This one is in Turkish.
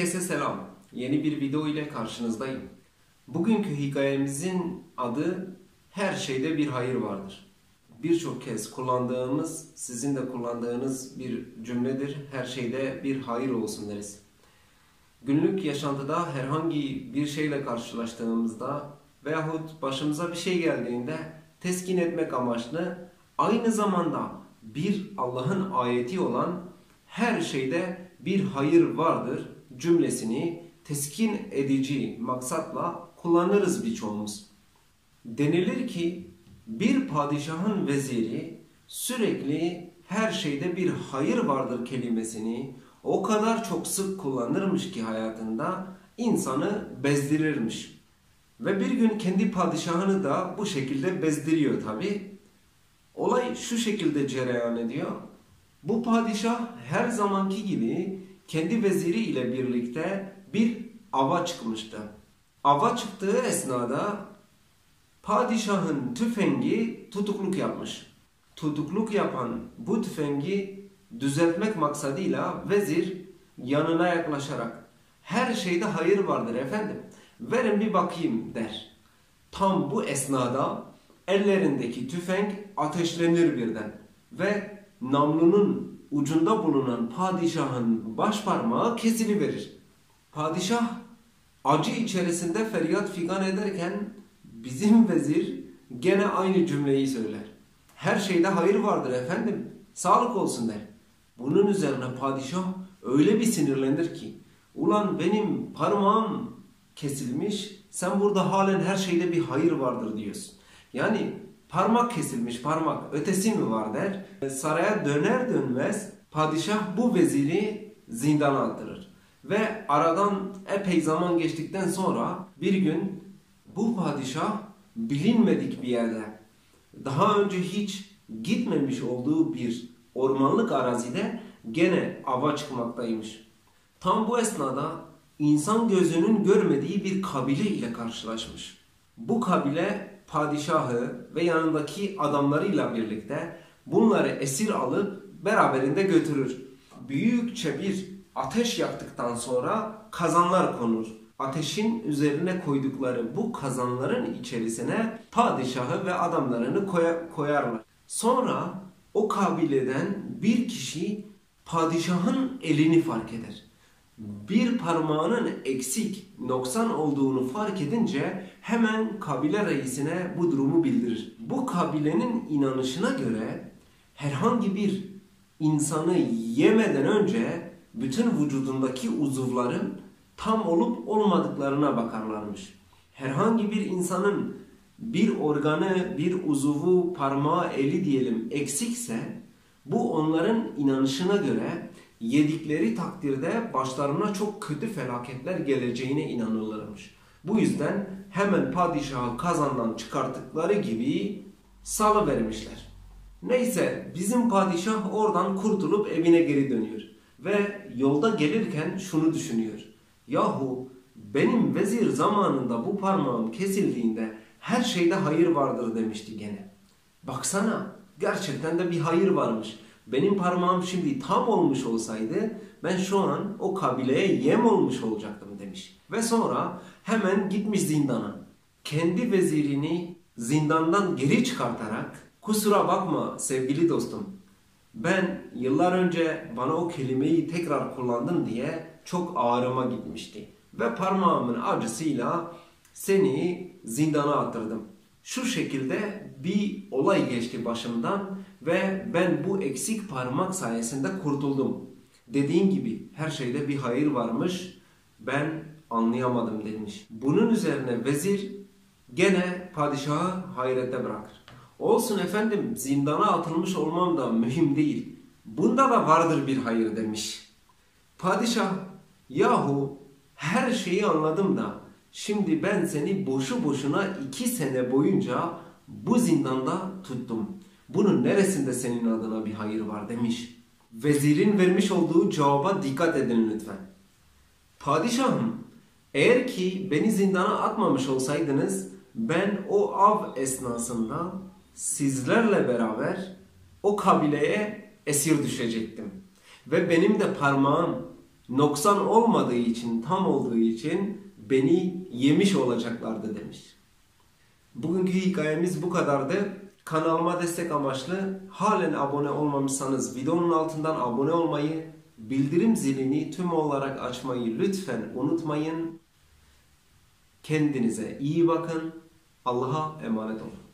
Herkese selam. Yeni bir video ile karşınızdayım. Bugünkü hikayemizin adı Her şeyde bir hayır vardır. Birçok kez kullandığımız, sizin de kullandığınız bir cümledir. Her şeyde bir hayır olsun deriz. Günlük yaşantıda herhangi bir şeyle karşılaştığımızda veyahut başımıza bir şey geldiğinde teskin etmek amaçlı aynı zamanda bir Allah'ın ayeti olan her şeyde bir hayır vardır cümlesini teskin edici maksatla kullanırız birçoğumuz. Denilir ki bir padişahın veziri sürekli her şeyde bir hayır vardır kelimesini o kadar çok sık kullanırmış ki hayatında insanı bezdirirmiş. Ve bir gün kendi padişahını da bu şekilde bezdiriyor tabi. Olay şu şekilde cereyan ediyor. Bu padişah her zamanki gibi kendi veziri ile birlikte bir ava çıkmıştı. Ava çıktığı esnada padişahın tüfengi tutukluk yapmış. Tutukluk yapan bu tüfengi düzeltmek maksadıyla vezir yanına yaklaşarak her şeyde hayır vardır efendim verin bir bakayım der. Tam bu esnada ellerindeki tüfek ateşlenir birden ve namlunun ucunda bulunan padişahın baş parmağı kesiliverir. Padişah acı içerisinde feryat figan ederken bizim vezir gene aynı cümleyi söyler. Her şeyde hayır vardır efendim, sağlık olsun der. Bunun üzerine padişah öyle bir sinirlenir ki, ulan benim parmağım kesilmiş, sen burada halen her şeyde bir hayır vardır diyorsun. Yani parmak kesilmiş parmak ötesi mi var der. Saraya döner dönmez padişah bu veziri zindana attırır. Ve aradan epey zaman geçtikten sonra bir gün bu padişah bilinmedik bir yerde daha önce hiç gitmemiş olduğu bir ormanlık arazide gene ava çıkmaktaymış. Tam bu esnada insan gözünün görmediği bir kabile ile karşılaşmış. Bu kabile padişahı ve yanındaki adamlarıyla birlikte bunları esir alıp beraberinde götürür. Büyükçe bir ateş yaktıktan sonra kazanlar konur. Ateşin üzerine koydukları bu kazanların içerisine padişahı ve adamlarını koyarlar. Sonra o kabileden bir kişi padişahın elini fark eder bir parmağının eksik, noksan olduğunu fark edince hemen kabile reisine bu durumu bildirir. Bu kabilenin inanışına göre herhangi bir insanı yemeden önce bütün vücudundaki uzuvların tam olup olmadıklarına bakarlarmış. Herhangi bir insanın bir organı, bir uzuvu, parmağı, eli diyelim eksikse bu onların inanışına göre yedikleri takdirde başlarına çok kötü felaketler geleceğine inanılırmış. Bu yüzden hemen padişahı kazandan çıkarttıkları gibi salı vermişler. Neyse bizim padişah oradan kurtulup evine geri dönüyor. Ve yolda gelirken şunu düşünüyor. Yahu benim vezir zamanında bu parmağım kesildiğinde her şeyde hayır vardır demişti gene. Baksana gerçekten de bir hayır varmış benim parmağım şimdi tam olmuş olsaydı ben şu an o kabileye yem olmuş olacaktım demiş. Ve sonra hemen gitmiş zindana. Kendi vezirini zindandan geri çıkartarak kusura bakma sevgili dostum ben yıllar önce bana o kelimeyi tekrar kullandın diye çok ağrıma gitmişti. Ve parmağımın acısıyla seni zindana attırdım. Şu şekilde bir olay geçti başımdan ve ben bu eksik parmak sayesinde kurtuldum. Dediğin gibi her şeyde bir hayır varmış. Ben anlayamadım demiş. Bunun üzerine vezir gene padişahı hayrette bırakır. Olsun efendim zindana atılmış olmam da mühim değil. Bunda da vardır bir hayır demiş. Padişah yahu her şeyi anladım da şimdi ben seni boşu boşuna iki sene boyunca bu zindanda tuttum. Bunun neresinde senin adına bir hayır var demiş. Vezirin vermiş olduğu cevaba dikkat edin lütfen. Padişahım eğer ki beni zindana atmamış olsaydınız ben o av esnasında sizlerle beraber o kabileye esir düşecektim. Ve benim de parmağım noksan olmadığı için, tam olduğu için beni yemiş olacaklardı demiş. Bugünkü hikayemiz bu kadardı. Kanalıma destek amaçlı halen abone olmamışsanız videonun altından abone olmayı, bildirim zilini tüm olarak açmayı lütfen unutmayın. Kendinize iyi bakın. Allah'a emanet olun.